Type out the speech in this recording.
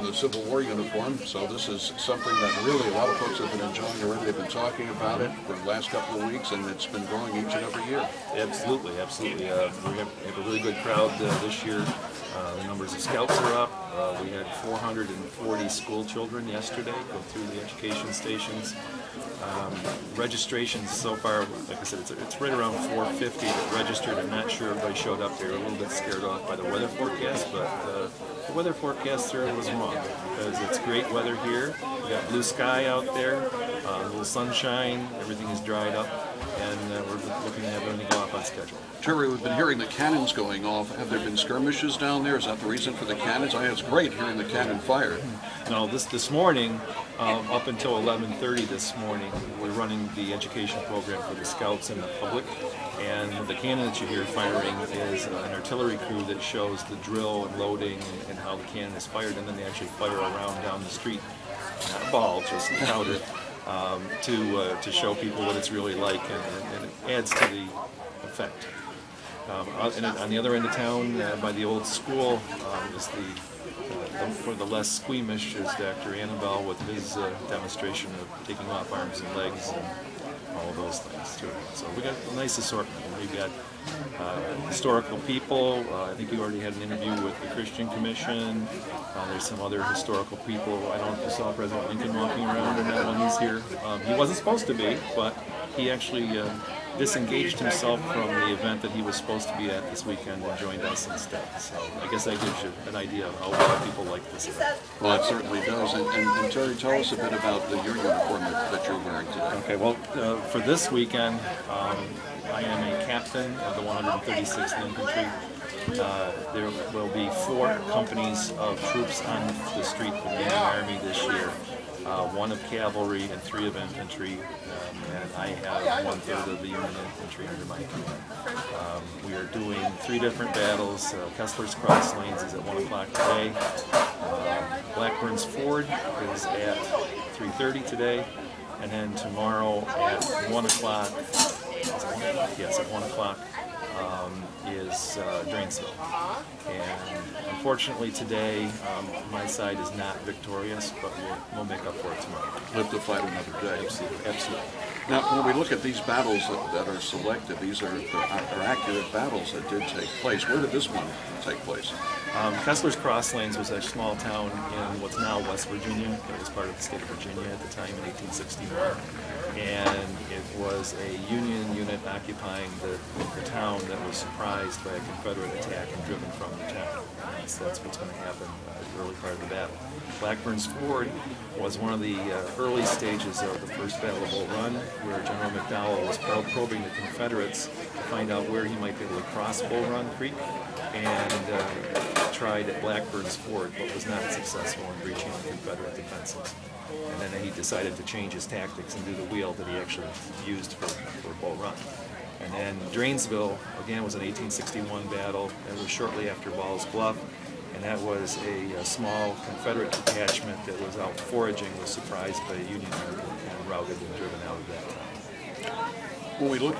in the Civil War uniform, so this is something that really a lot of folks have been enjoying already. They've been talking about it for the last couple of weeks, and it's been growing each and every year. Absolutely, absolutely. Uh, we have, have a really good crowd uh, this year. Uh, the numbers of scouts are up. Uh, we had 440 school children yesterday go through the education stations. Um, registrations so far, like I said, it's, it's right around 450 that registered. I'm not sure everybody showed up. They were a little bit scared off by the weather forecast, but uh, the weather forecast there was because it's great weather here. We got blue sky out there, little sunshine, everything is dried up, and uh, we're looking to have everything go off on schedule. Terry, we've been hearing the cannons going off. Have there been skirmishes down there? Is that the reason for the cannons? I it's great hearing the cannon fire. No, this this morning, um, up until 11:30 this morning, we're running the education program for the scouts and the public, and the cannon that you hear firing is uh, an artillery crew that shows the drill and loading and, and how the cannon is fired, and then they actually fire around down the street, not ball, just powder, um, to uh, to show people what it's really like, and, and it adds to the effect. Um, on, on the other end of town, uh, by the old school, um, is the, uh, the, for the less squeamish is Dr. Annabelle with his uh, demonstration of taking off arms and legs and all those things too. So we got a nice assortment. We've got uh, historical people. Uh, I think you already had an interview with the Christian Commission. Uh, there's some other historical people. I don't know if you saw President Lincoln walking around or not when he's here. Um, he wasn't supposed to be, but he actually uh, disengaged himself from the event that he was supposed to be at this weekend and joined us instead. So I guess that gives you an idea of how of people like this event. Well, it certainly does. And, and, and Terry, tell us a bit about the, your uniform that, that you're wearing today. Okay, well, uh, for this weekend, um, I am a captain of the 136th Infantry. Uh, there will be four companies of troops on the street for the Army this year. Uh, one of cavalry and three of infantry, um, and I have one third of the Union infantry under my command. Um, we are doing three different battles. Uh, Kessler's Cross Lanes is at 1 o'clock today. Uh, Blackburn's Ford is at 3.30 today. And then tomorrow at 1 o'clock, yes, at 1 o'clock, um, is uh. And unfortunately today, um, my side is not victorious, but we'll, we'll make up for it tomorrow. Live to fight another day. Absolutely, absolutely. Now, when we look at these battles that, that are selected, these are, are accurate battles that did take place. Where did this one take place? Um, Kessler's Cross Lanes was a small town in what's now West Virginia. It was part of the state of Virginia at the time in 1861. And was a Union unit occupying the, the town that was surprised by a Confederate attack and driven from the town. That's, that's what's going to happen uh, the early part of the battle. Blackburn's Ford was one of the uh, early stages of the first Battle of Bull Run, where General McDowell was probing the Confederates to find out where he might be able to cross Bull Run Creek. And uh, tried at Blackburn's Ford, but was not successful in breaching the Confederate defenses. And then he decided to change his tactics and do the wheel that he actually used for, for Bull Run. And then Dranesville, again, was an 1861 battle. That was shortly after Ball's Bluff. And that was a, a small Confederate detachment that was out foraging, was surprised by a Union army and routed and driven out of that town. When we look